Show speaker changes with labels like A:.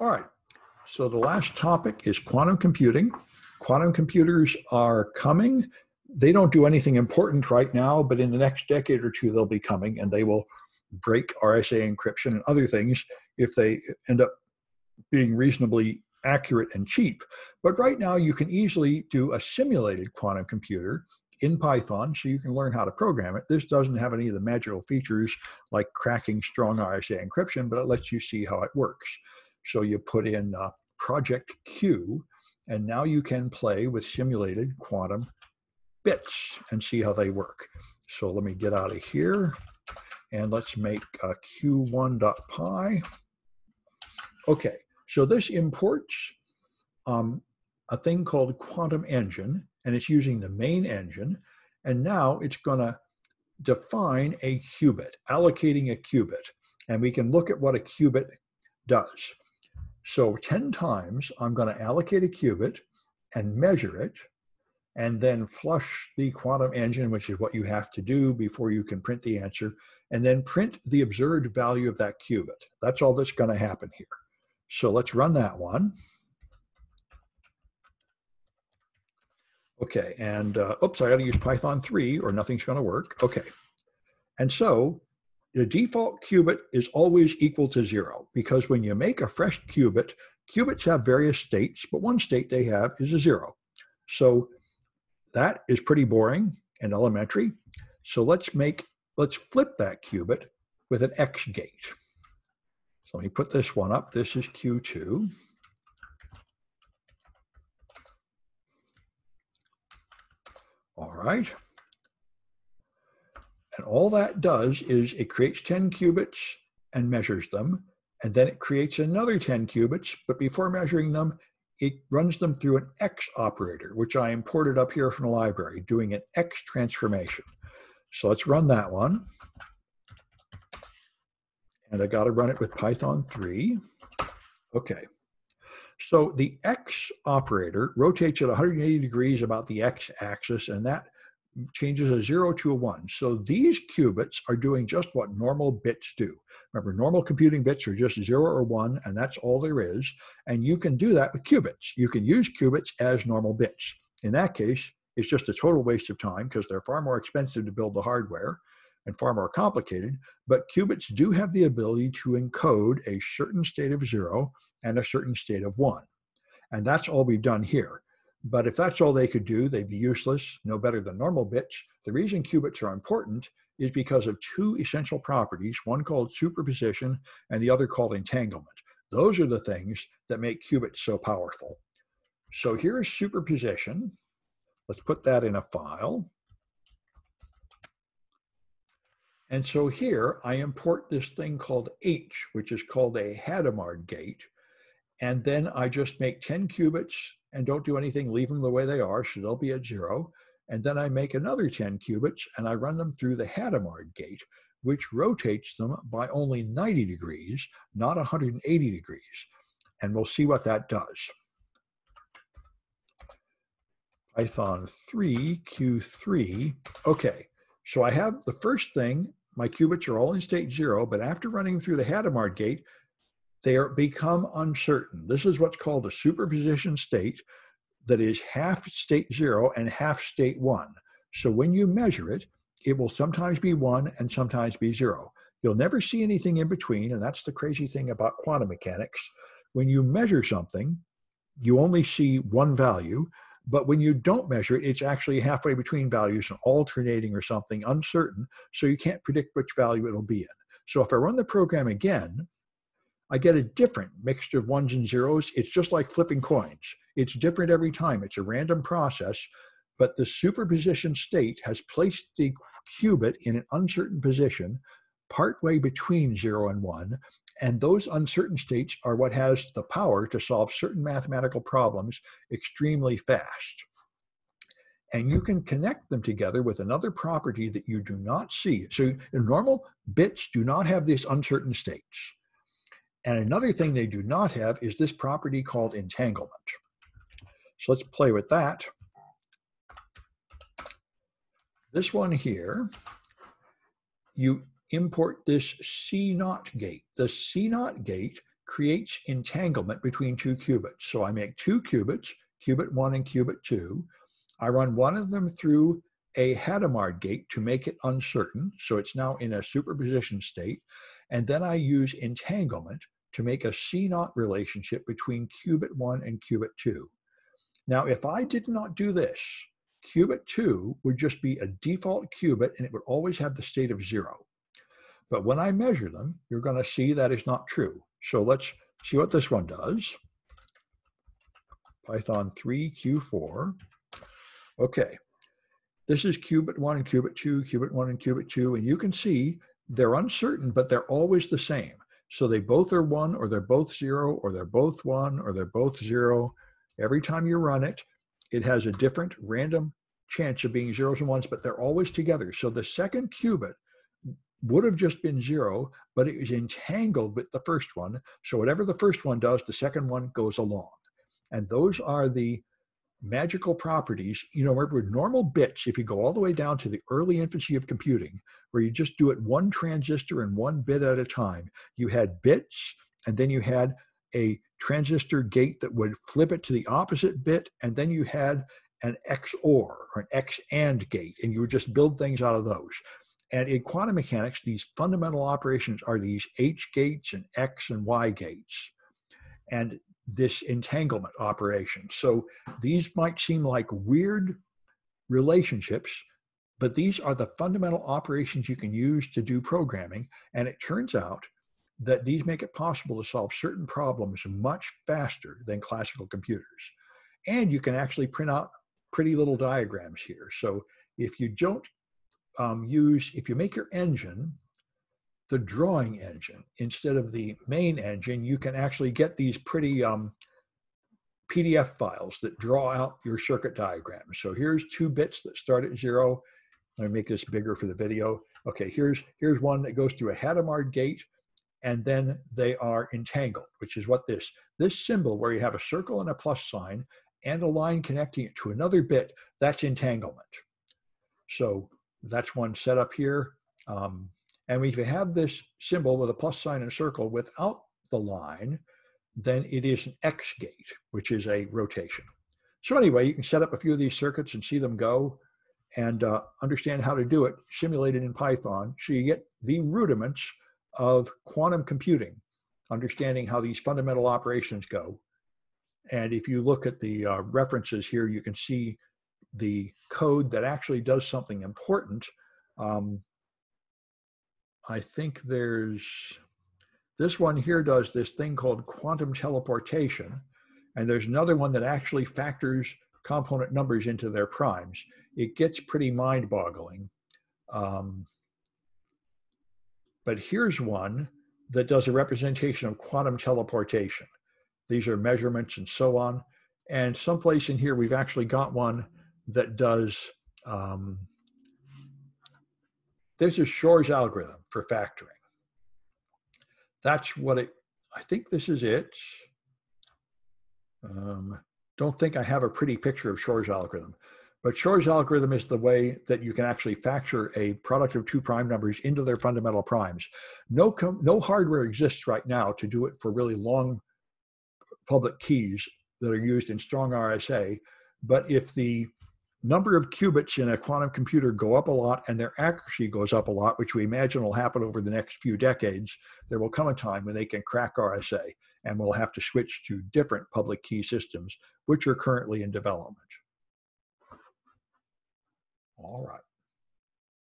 A: All right. So the last topic is quantum computing. Quantum computers are coming. They don't do anything important right now, but in the next decade or two, they'll be coming and they will break RSA encryption and other things if they end up being reasonably accurate and cheap. But right now, you can easily do a simulated quantum computer in Python so you can learn how to program it. This doesn't have any of the magical features like cracking strong RSA encryption, but it lets you see how it works. So you put in uh, Project Q, and now you can play with simulated quantum bits and see how they work. So let me get out of here and let's make uh, q1.py. Okay, so this imports um, a thing called Quantum Engine, and it's using the main engine. And now it's going to define a qubit, allocating a qubit. And we can look at what a qubit does. So 10 times, I'm going to allocate a qubit and measure it, and then flush the quantum engine, which is what you have to do before you can print the answer, and then print the observed value of that qubit. That's all that's going to happen here. So let's run that one. Okay, and uh, oops, I got to use Python 3 or nothing's going to work. Okay, and so the default qubit is always equal to zero because when you make a fresh qubit, qubits have various states, but one state they have is a zero. So that is pretty boring and elementary. So let's make, let's flip that qubit with an X gate. So let me put this one up. This is Q2. All right. And all that does is it creates 10 qubits and measures them. And then it creates another 10 qubits, but before measuring them, it runs them through an X operator, which I imported up here from the library, doing an X transformation. So let's run that one. And I got to run it with Python 3. Okay. So the X operator rotates at 180 degrees about the X axis, and that changes a zero to a one. So these qubits are doing just what normal bits do. Remember, normal computing bits are just zero or one, and that's all there is. And you can do that with qubits. You can use qubits as normal bits. In that case, it's just a total waste of time because they're far more expensive to build the hardware and far more complicated. But qubits do have the ability to encode a certain state of zero and a certain state of one. And that's all we've done here. But if that's all they could do, they'd be useless, no better than normal bits. The reason qubits are important is because of two essential properties, one called superposition and the other called entanglement. Those are the things that make qubits so powerful. So here's superposition. Let's put that in a file. And so here I import this thing called H, which is called a Hadamard gate. And then I just make 10 qubits and don't do anything, leave them the way they are, so they'll be at zero. And then I make another 10 qubits and I run them through the Hadamard gate, which rotates them by only 90 degrees, not 180 degrees. And we'll see what that does. Python 3, Q3. Okay, so I have the first thing, my qubits are all in state zero, but after running through the Hadamard gate, they are become uncertain. This is what's called a superposition state that is half state zero and half state one. So when you measure it, it will sometimes be one and sometimes be zero. You'll never see anything in between, and that's the crazy thing about quantum mechanics. When you measure something, you only see one value, but when you don't measure it, it's actually halfway between values and alternating or something uncertain, so you can't predict which value it'll be in. So if I run the program again, I get a different mixture of ones and zeros. It's just like flipping coins. It's different every time. It's a random process, but the superposition state has placed the qubit in an uncertain position partway between zero and one. And those uncertain states are what has the power to solve certain mathematical problems extremely fast. And you can connect them together with another property that you do not see. So normal bits do not have these uncertain states. And another thing they do not have is this property called entanglement. So let's play with that. This one here, you import this CNOT gate. The CNOT gate creates entanglement between two qubits. So I make two qubits, qubit one and qubit two. I run one of them through a Hadamard gate to make it uncertain. So it's now in a superposition state. And then I use entanglement to make a CNOT relationship between qubit one and qubit two. Now, if I did not do this, qubit two would just be a default qubit and it would always have the state of zero. But when I measure them, you're going to see that is not true. So let's see what this one does. Python 3 Q4. Okay, this is qubit 1 and qubit 2, qubit 1 and qubit 2, and you can see they're uncertain, but they're always the same. So they both are 1, or they're both 0, or they're both 1, or they're both 0. Every time you run it, it has a different random chance of being zeros and ones, but they're always together. So the second qubit would have just been zero, but it was entangled with the first one. So whatever the first one does, the second one goes along. And those are the magical properties. You know, remember normal bits, if you go all the way down to the early infancy of computing, where you just do it one transistor and one bit at a time, you had bits, and then you had a transistor gate that would flip it to the opposite bit, and then you had an XOR or an X AND gate, and you would just build things out of those. And in quantum mechanics, these fundamental operations are these H gates and X and Y gates. And this entanglement operation. So these might seem like weird relationships, but these are the fundamental operations you can use to do programming. And it turns out that these make it possible to solve certain problems much faster than classical computers. And you can actually print out pretty little diagrams here. So if you don't um, use, if you make your engine the drawing engine instead of the main engine, you can actually get these pretty um, PDF files that draw out your circuit diagram. So here's two bits that start at zero. Let me make this bigger for the video. Okay, here's, here's one that goes through a Hadamard gate and then they are entangled, which is what this, this symbol where you have a circle and a plus sign and a line connecting it to another bit, that's entanglement. So that's one setup here. Um, and if you have this symbol with a plus sign and a circle without the line, then it is an X gate, which is a rotation. So anyway, you can set up a few of these circuits and see them go and uh, understand how to do it, simulated in Python, so you get the rudiments of quantum computing, understanding how these fundamental operations go. And if you look at the uh, references here, you can see the code that actually does something important. Um, I think there's, this one here does this thing called quantum teleportation. And there's another one that actually factors component numbers into their primes. It gets pretty mind boggling. Um, but here's one that does a representation of quantum teleportation. These are measurements and so on. And someplace in here, we've actually got one that does um, this is Shor's algorithm for factoring. That's what it, I think this is it. Um, don't think I have a pretty picture of Shor's algorithm, but Shor's algorithm is the way that you can actually factor a product of two prime numbers into their fundamental primes. No, no hardware exists right now to do it for really long public keys that are used in strong RSA. But if the number of qubits in a quantum computer go up a lot and their accuracy goes up a lot, which we imagine will happen over the next few decades, there will come a time when they can crack RSA and we'll have to switch to different public key systems, which are currently in development. All right.